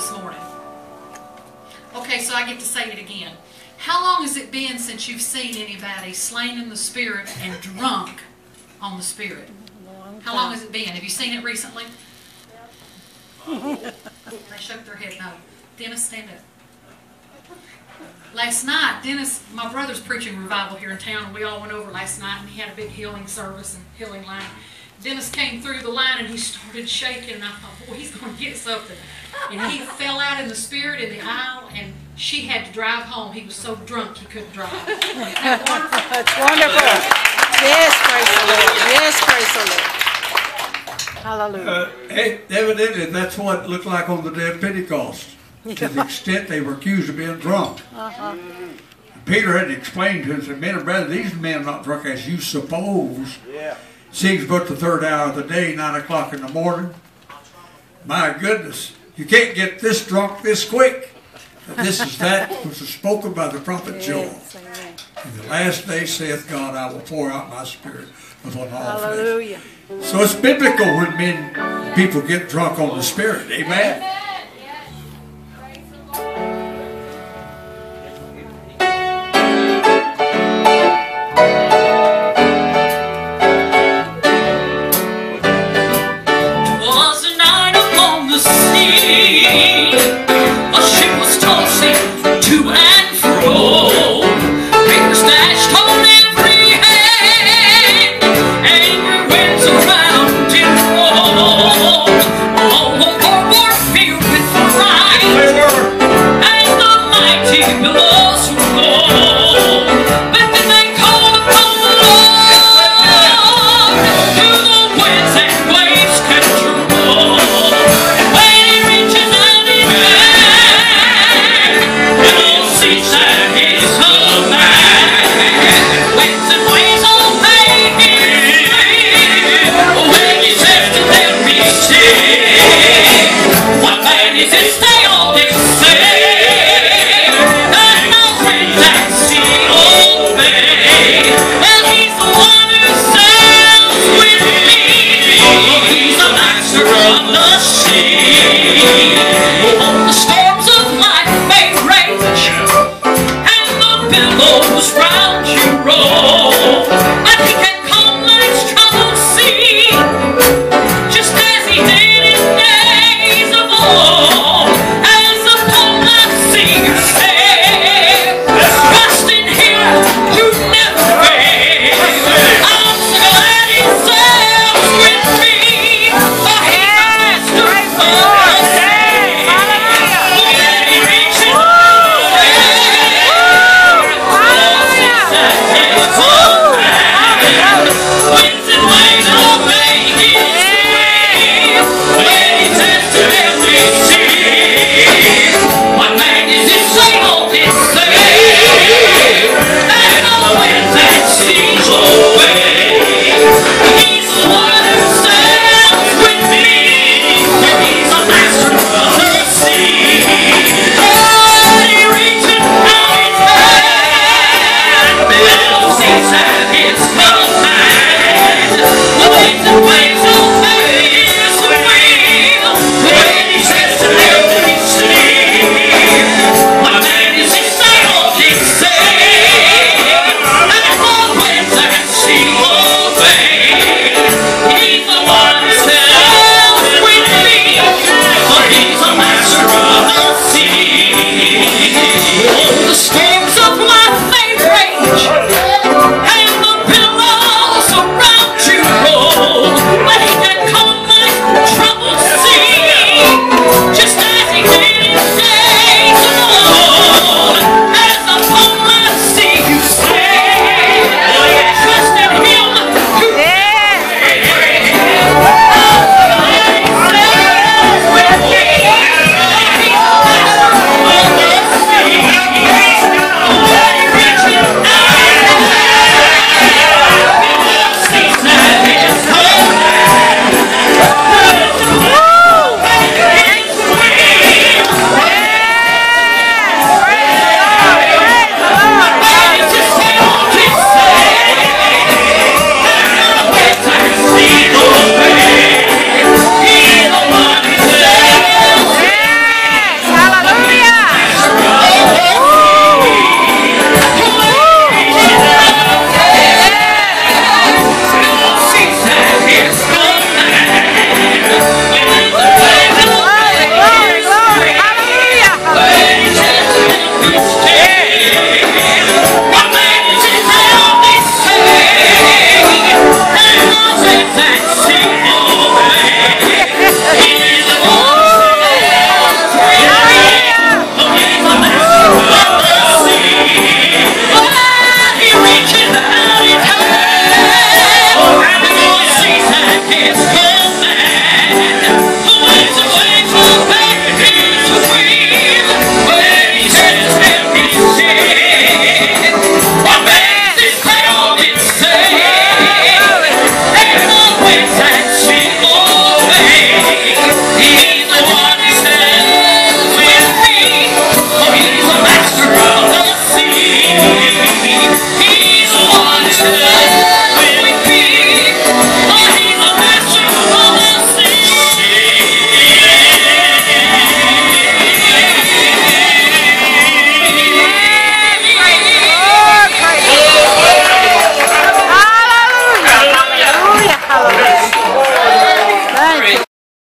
this morning. Okay, so I get to say it again. How long has it been since you've seen anybody slain in the spirit and drunk on the spirit? How long has it been? Have you seen it recently? they shook their head no. Dennis, stand up. Last night, Dennis, my brother's preaching revival here in town, and we all went over last night, and he had a big healing service and healing line. Dennis came through the line and he started shaking, and I thought, boy, he's going to get something. And he fell out in the spirit in the aisle, and she had to drive home. He was so drunk he couldn't drive. That's wonderful. Yes, praise the Lord. Yes, praise the Lord. Hallelujah. Uh, eh, evidently, that's what it looked like on the day of Pentecost, to the extent they were accused of being drunk. Uh-huh. Peter had to explain to him, said, men and brethren, these men are not drunk as you suppose. Yeah. Seems but the third hour of the day, nine o'clock in the morning. My goodness, you can't get this drunk this quick. But this is that which was spoken by the prophet Joel. In the last day saith God, I will pour out my spirit upon all flesh. So it's biblical when men, people get drunk on the spirit. Amen.